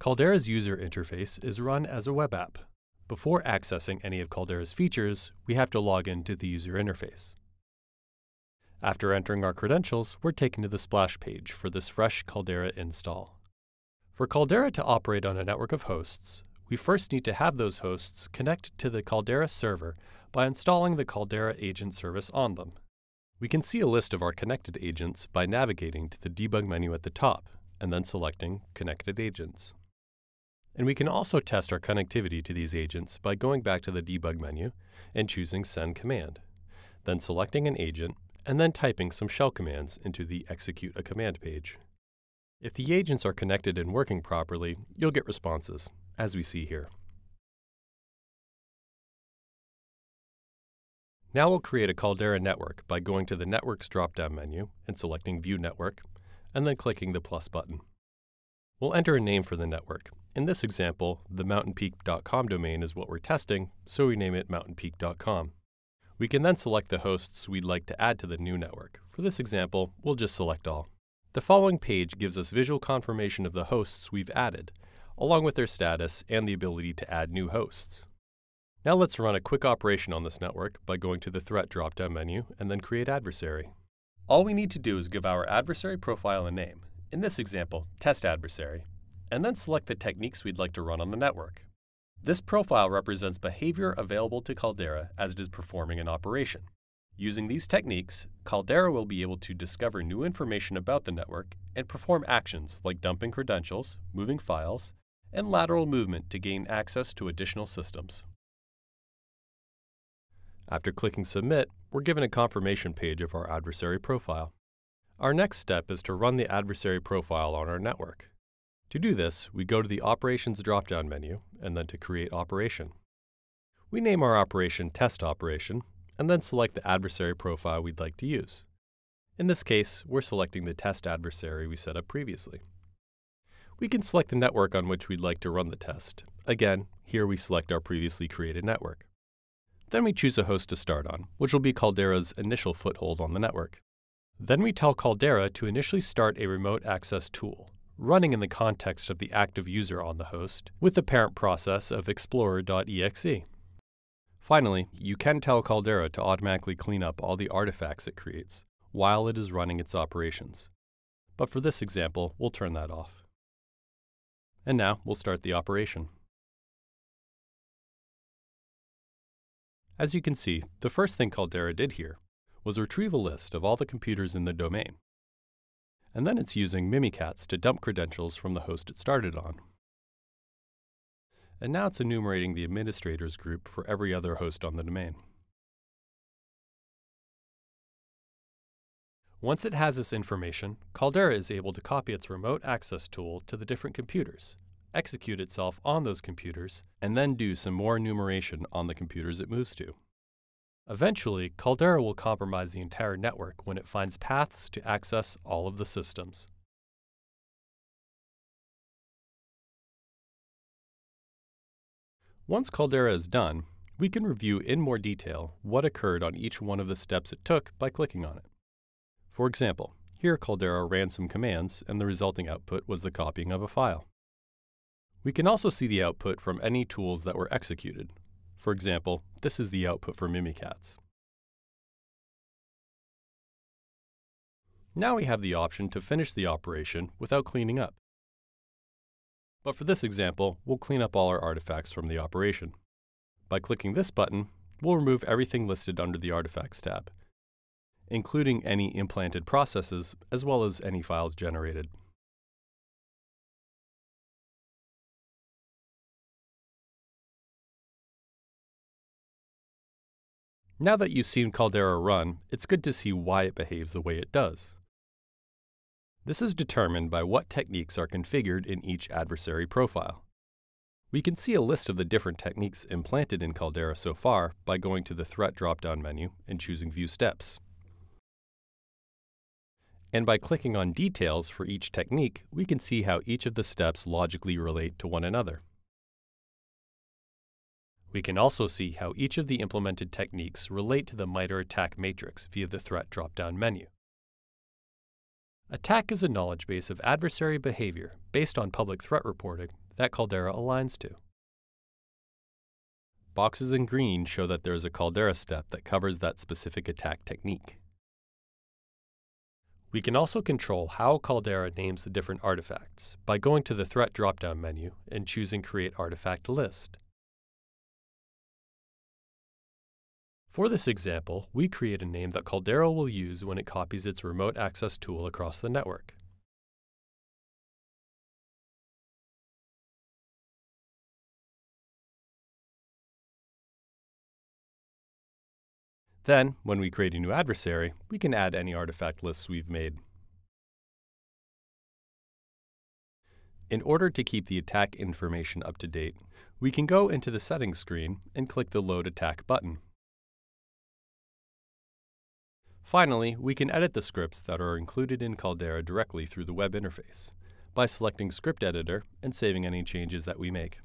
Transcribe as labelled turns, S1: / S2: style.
S1: Caldera's user interface is run as a web app. Before accessing any of Caldera's features, we have to log into the user interface. After entering our credentials, we're taken to the splash page for this fresh Caldera install. For Caldera to operate on a network of hosts, we first need to have those hosts connect to the Caldera server by installing the Caldera agent service on them. We can see a list of our connected agents by navigating to the debug menu at the top and then selecting Connected Agents. And we can also test our connectivity to these agents by going back to the debug menu and choosing Send Command, then selecting an agent and then typing some shell commands into the Execute a Command page. If the agents are connected and working properly, you'll get responses, as we see here. Now we'll create a Caldera network by going to the Networks drop-down menu and selecting View Network, and then clicking the plus button. We'll enter a name for the network. In this example, the mountainpeak.com domain is what we're testing, so we name it mountainpeak.com. We can then select the hosts we'd like to add to the new network. For this example, we'll just select all. The following page gives us visual confirmation of the hosts we've added, along with their status and the ability to add new hosts. Now let's run a quick operation on this network by going to the Threat drop-down menu and then Create Adversary. All we need to do is give our adversary profile a name, in this example, Test Adversary, and then select the techniques we'd like to run on the network. This profile represents behavior available to Caldera as it is performing an operation. Using these techniques, Caldera will be able to discover new information about the network and perform actions like dumping credentials, moving files, and lateral movement to gain access to additional systems. After clicking Submit, we're given a confirmation page of our adversary profile. Our next step is to run the adversary profile on our network. To do this, we go to the Operations drop-down menu and then to Create Operation. We name our operation Test Operation and then select the adversary profile we'd like to use. In this case, we're selecting the test adversary we set up previously. We can select the network on which we'd like to run the test. Again, here we select our previously created network. Then we choose a host to start on, which will be Caldera's initial foothold on the network. Then we tell Caldera to initially start a remote access tool, running in the context of the active user on the host with the parent process of explorer.exe. Finally, you can tell Caldera to automatically clean up all the artifacts it creates while it is running its operations. But for this example, we'll turn that off. And now we'll start the operation. As you can see, the first thing Caldera did here was retrieve a list of all the computers in the domain and then it's using Mimikatz to dump credentials from the host it started on. And now it's enumerating the administrators group for every other host on the domain. Once it has this information, Caldera is able to copy its remote access tool to the different computers, execute itself on those computers, and then do some more enumeration on the computers it moves to. Eventually, Caldera will compromise the entire network when it finds paths to access all of the systems. Once Caldera is done, we can review in more detail what occurred on each one of the steps it took by clicking on it. For example, here Caldera ran some commands and the resulting output was the copying of a file. We can also see the output from any tools that were executed, for example, this is the output for Mimikatz. Now we have the option to finish the operation without cleaning up. But for this example, we'll clean up all our artifacts from the operation. By clicking this button, we'll remove everything listed under the Artifacts tab, including any implanted processes as well as any files generated. Now that you've seen Caldera run, it's good to see why it behaves the way it does. This is determined by what techniques are configured in each adversary profile. We can see a list of the different techniques implanted in Caldera so far by going to the Threat drop-down menu and choosing View Steps. And by clicking on Details for each technique, we can see how each of the steps logically relate to one another. We can also see how each of the implemented techniques relate to the MITRE ATT&CK matrix via the Threat drop-down menu. ATT&CK is a knowledge base of adversary behavior based on public threat reporting that Caldera aligns to. Boxes in green show that there is a Caldera step that covers that specific ATT&CK technique. We can also control how Caldera names the different artifacts by going to the Threat drop-down menu and choosing Create Artifact List. For this example, we create a name that Caldera will use when it copies its remote access tool across the network. Then, when we create a new adversary, we can add any artifact lists we've made. In order to keep the ATT&CK information up to date, we can go into the Settings screen and click the Load ATT&CK button. Finally, we can edit the scripts that are included in Caldera directly through the web interface by selecting Script Editor and saving any changes that we make.